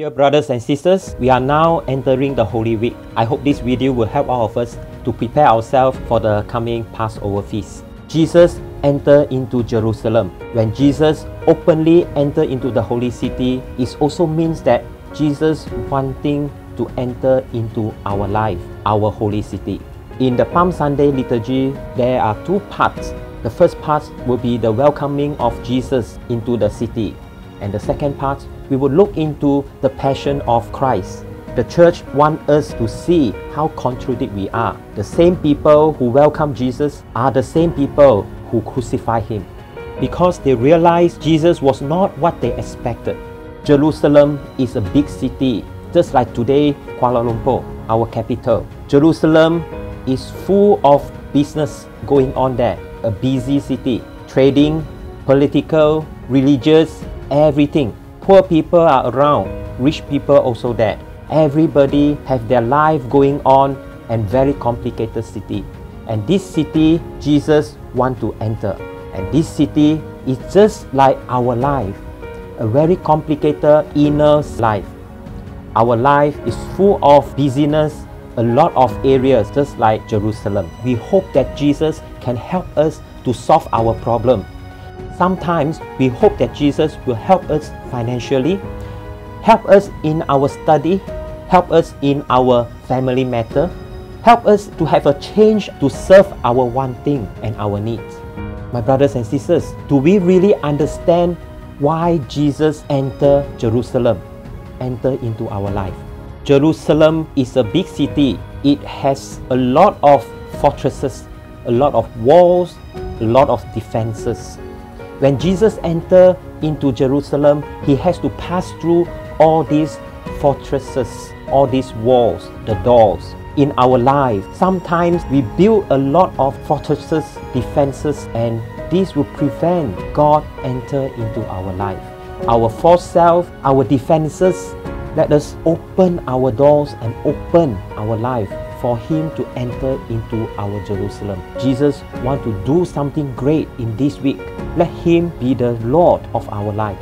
Dear brothers and sisters, we are now entering the Holy Week. I hope this video will help all of us to prepare ourselves for the coming Passover feast. Jesus entered into Jerusalem. When Jesus openly entered into the holy city, it also means that Jesus wanting to enter into our life, our holy city. In the Palm Sunday liturgy, there are two parts. The first part will be the welcoming of Jesus into the city. And the second part, we will look into the passion of Christ. The church wants us to see how contradictory we are. The same people who welcome Jesus are the same people who crucify him because they realized Jesus was not what they expected. Jerusalem is a big city, just like today, Kuala Lumpur, our capital. Jerusalem is full of business going on there, a busy city, trading, political, religious, everything. Poor people are around, rich people also there. Everybody have their life going on and very complicated city. And this city, Jesus want to enter. And this city is just like our life, a very complicated inner life. Our life is full of busyness, a lot of areas just like Jerusalem. We hope that Jesus can help us to solve our problem. Sometimes we hope that Jesus will help us financially, help us in our study, help us in our family matter, help us to have a change to serve our wanting and our needs. My brothers and sisters, do we really understand why Jesus entered Jerusalem, enter into our life? Jerusalem is a big city. It has a lot of fortresses, a lot of walls, a lot of defenses. When Jesus entered into Jerusalem, he has to pass through all these fortresses, all these walls, the doors in our life. Sometimes we build a lot of fortresses, defenses, and this will prevent God enter into our life. Our false self, our defenses, let us open our doors and open our life for him to enter into our Jerusalem. Jesus want to do something great in this week. Let him be the Lord of our life.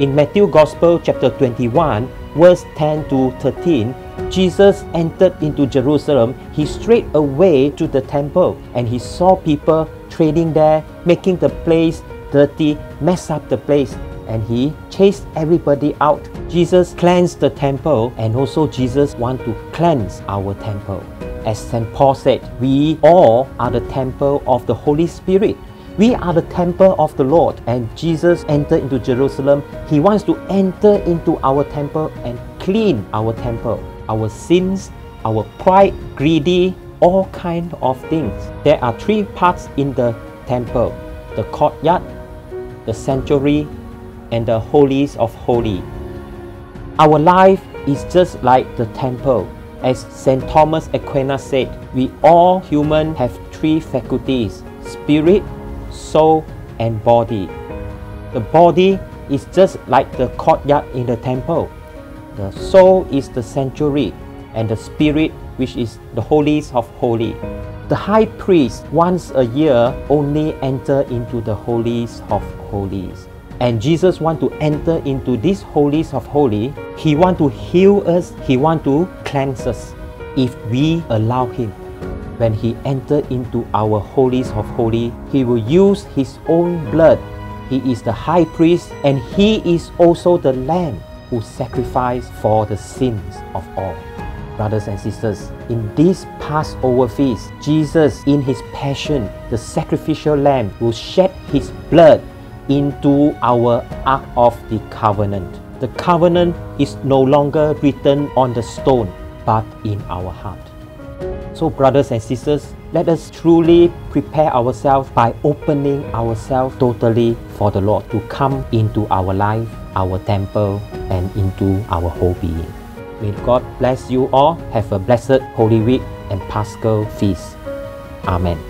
In Matthew Gospel chapter 21, verse 10 to 13, Jesus entered into Jerusalem. He straight away to the temple and he saw people trading there, making the place dirty, mess up the place, and he chased everybody out. Jesus cleansed the temple and also Jesus want to cleanse our temple. As St. Paul said, we all are the temple of the Holy Spirit. We are the temple of the Lord, and Jesus entered into Jerusalem. He wants to enter into our temple and clean our temple our sins, our pride, greedy, all kind of things. There are three parts in the temple the courtyard, the sanctuary, and the holies of holy. Our life is just like the temple. As St. Thomas Aquinas said, we all human have three faculties spirit, soul, and body. The body is just like the courtyard in the temple. The soul is the sanctuary, and the spirit, which is the holies of holy. The high priest once a year only enter into the holies of holies. And Jesus want to enter into these holies of holy. He want to heal us. He want to cleanse us if we allow him. When he enter into our holies of holy, he will use his own blood. He is the high priest and he is also the lamb who sacrificed for the sins of all. Brothers and sisters, in this Passover feast, Jesus, in his passion, the sacrificial lamb, will shed his blood into our Ark of the Covenant. The covenant is no longer written on the stone, but in our heart. So, brothers and sisters, let us truly prepare ourselves by opening ourselves totally for the Lord to come into our life, our temple, and into our whole being. May God bless you all. Have a blessed Holy Week and Paschal Feast. Amen.